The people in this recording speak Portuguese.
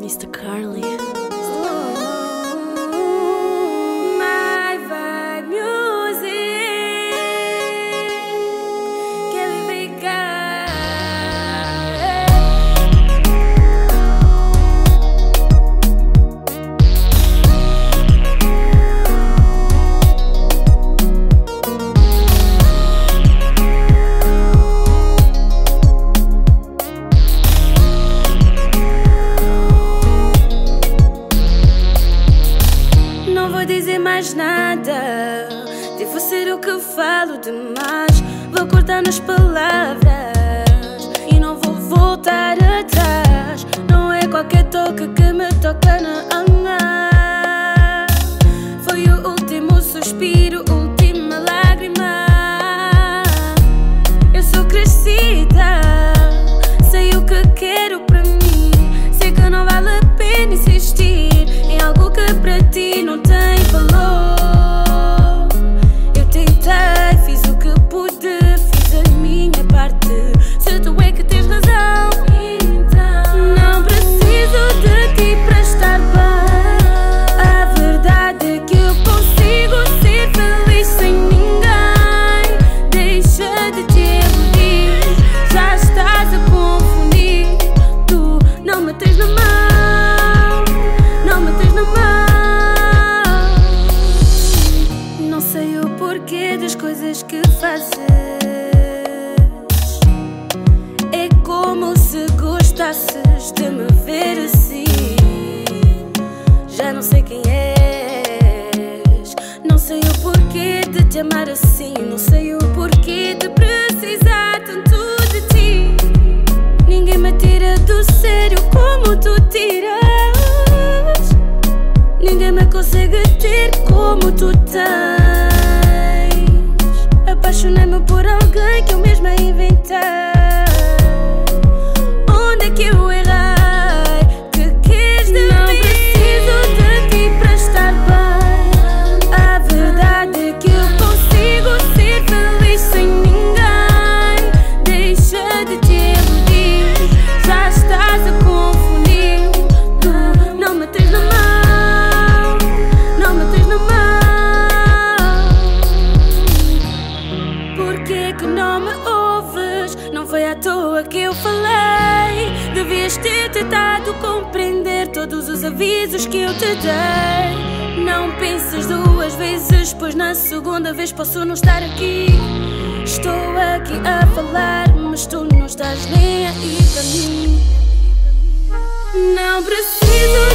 Mr. Carly. nada. Devo ser o que falo demais. Vou cortar nas palavras e não vou voltar atrás. Não é qualquer toque que me toca na alma. Foi o último suspiro. É como se gostasses de me ver assim. Já não sei quem és, não sei o porquê de te amar assim. Não sei o porquê de precisar tanto de ti. Ninguém me tira do sério como tu tiras. Ninguém me consegue ter como tu tens. Apaixonei-me por alguém que eu mesma inventei. Toa que eu falei. Devias ter tentado compreender todos os avisos que eu te dei. Não penses duas vezes, pois na segunda vez posso não estar aqui. Estou aqui a falar, mas tu não estás nem aí para mim. Não preciso